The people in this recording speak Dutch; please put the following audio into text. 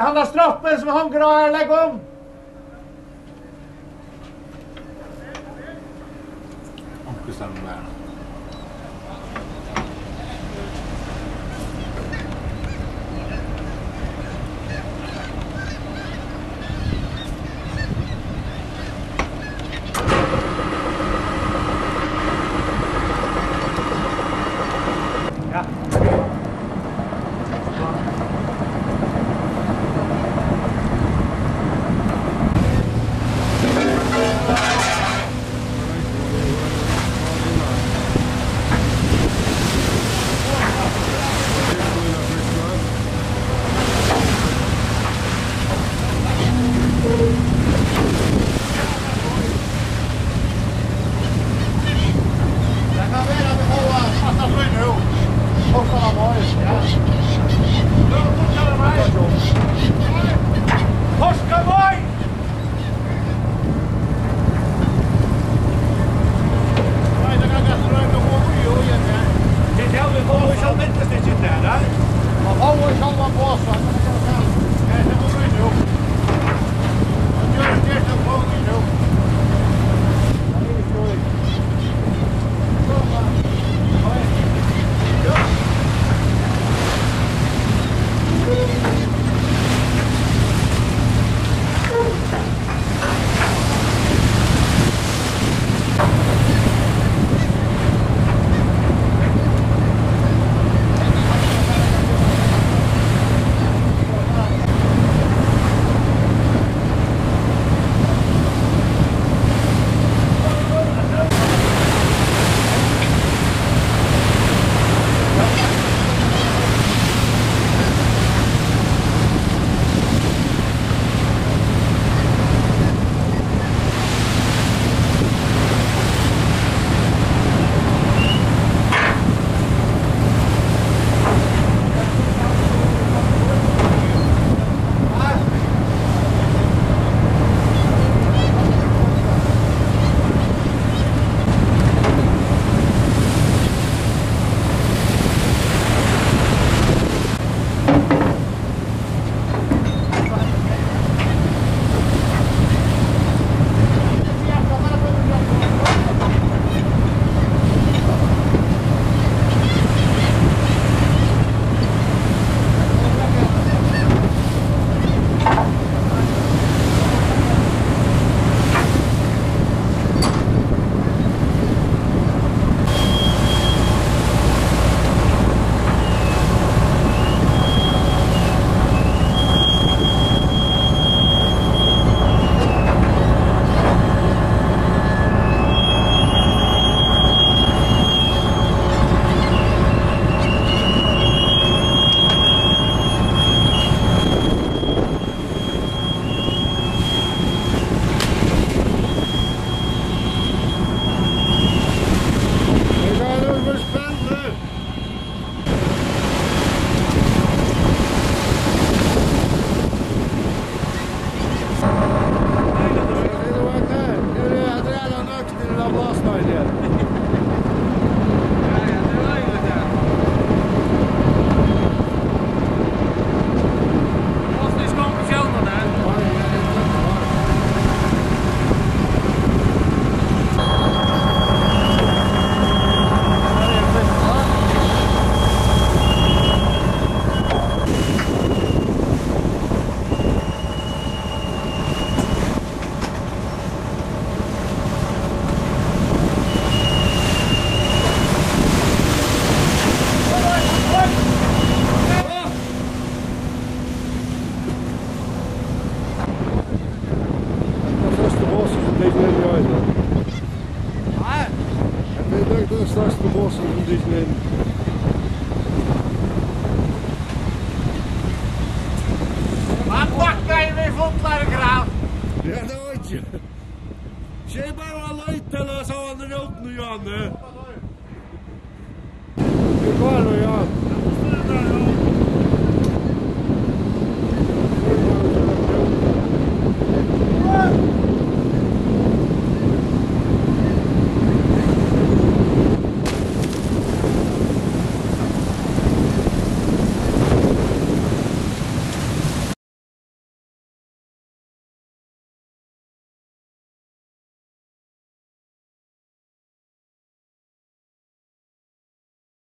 han var strappen som hang grav her legger om. Dat is straks de bos van Disneyland. Maar pak kan je weer vol graaf. Ja, nooit je. Zeg maar wel uit, tellen zo aan de nood nu aan, hè.